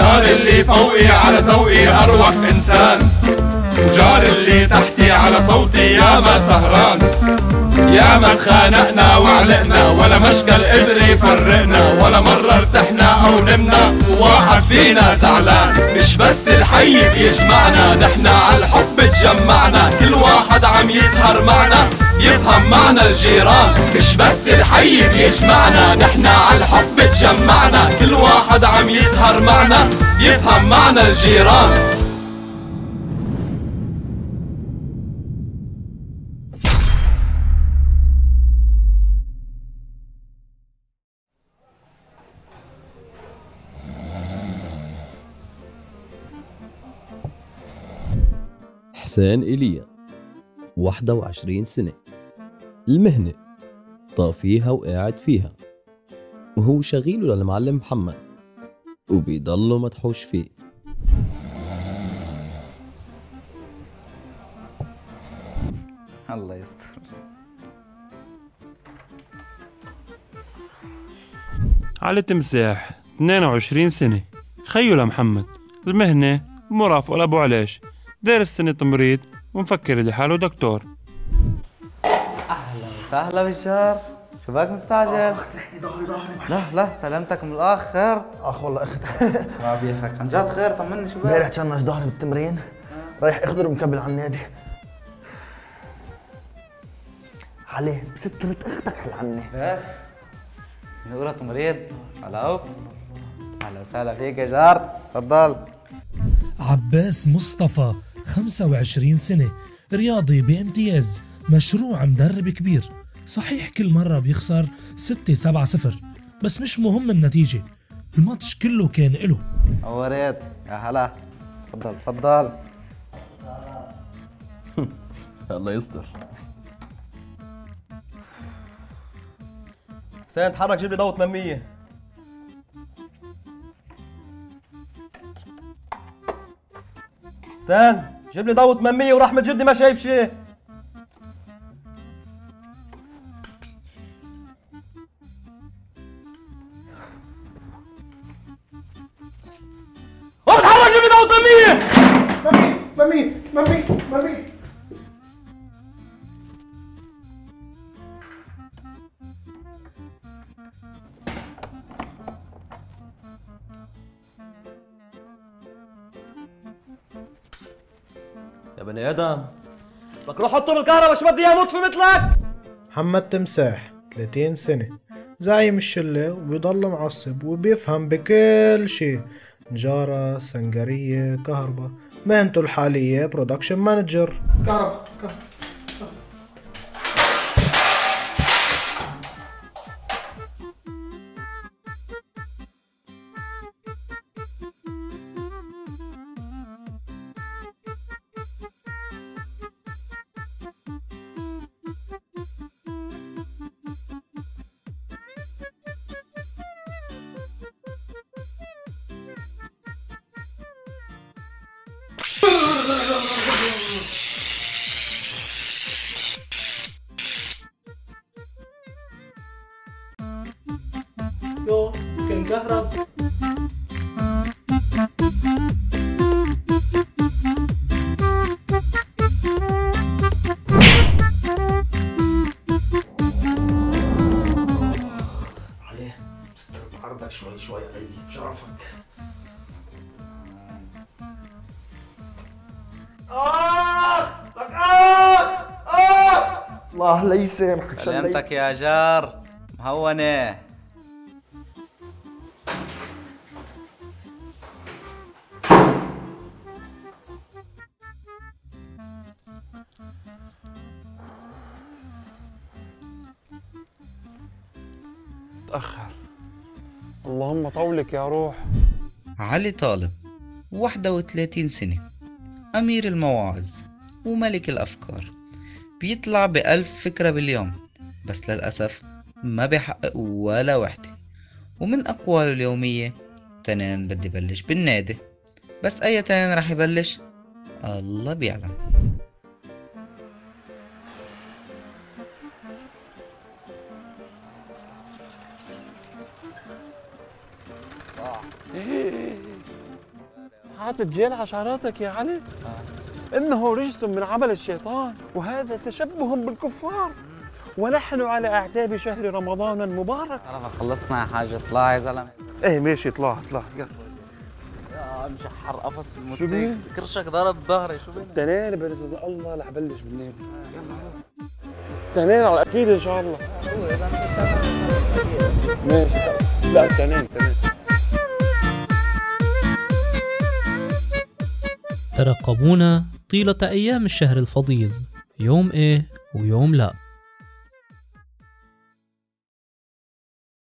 جار اللي فوقي على ذوقي اروق إنسان. وجار اللي تحتي على صوتي يا ما سهران. يا ما تخانقنا وعلقنا ولا مشكل قدر يفرقنا ولا مرة ارتحنا أو نمنا وواحد فينا زعلان. مش بس الحي بيجمعنا نحنا عالحب تجمعنا كل واحد عم يسهر معنا يفهم معنى الجيران. مش بس الحي بيجمعنا نحنا عالحب تجمعنا كل واحد عم يسهر معنا يفهم معنى الجيران. حسين إيليا 21 سنة. المهنة طافيها وقاعد فيها. وهو شغيله للمعلم محمد وبيضله مدحوش فيه. الله يستر. علي تمساح 22 سنة. خيو لمحمد المهنة مرافقه لأبو علاش. دارس سنة تمريض ومفكر لحاله دكتور. أهلا وسهلا بالجار. شو باك مستعجل؟ لا لا سلامتك من الآخر. أخ والله أخت. ما بيحك عن جد خير طمني شو امبارح باك؟ تشنج ظهري بالتمرين. رايح اخضر ومكبل على النادي. علي بسترة أختك هالعني بس. نورة تمريض. هلا أهلا وسهلا فيك يا جار. تفضل. عباس مصطفى 25 سنة. رياضي بامتياز مشروع مدرب كبير. صحيح كل مرة بيخسر 6 7 صفر بس مش مهم النتيجة. الماتش كله كان إله. نورت يا هلا. تفضل تفضل. الله يستر. حسين تحرك جيب لي ضوء 800 حسين جيب لي ضوء 800 ورحمة جدي ما شايف شيء هو تحرك جيب لي ضوء 800 مامي مامي مامي يا بني آدم. بدك روح حطه بالكهرباء شو بدي إياه؟ يموت في مثلك. محمد تمساح 30 سنة. زعيم الشلة وبيضل معصب وبيفهم بكل شي. نجارة سنجرية كهرباء. مهنته الحالية production manager كهرباء كهرباء. يو كان كهرب علي بسترة عرضك شوي شوي علي بشرفك الله لا يسامحك سلامتك يا جار. مهونة. تأخر. اللهم طولك يا روح. علي طالب 31 سنة أمير المواعظ وملك الأفكار. بيطلع بألف فكرة باليوم بس للأسف ما بيحقق ولا وحدة. ومن أقواله اليومية تنين بدي بلش بالنادي. بس أي تنين رح يبلش؟ الله بيعلم. عاطت جيل عشراتك يا علي. إنه رجس من عمل الشيطان وهذا تشبه بالكفار. ونحن على أعتاب شهر رمضان المبارك. خلاص خلصنا يا حاج اطلع يا زلمة. إيه ماشي اطلع اطلع يلا. يا مشحر قفص شو الموتوسيكل؟ كرشك ضرب ظهري شو بيه تنين برزق الله رح بلش بالنادي تنين على أكيد إن شاء الله. ماشي لا تنين تنين. ترقبونا طيلة أيام الشهر الفضيل. يوم إيه ويوم لا.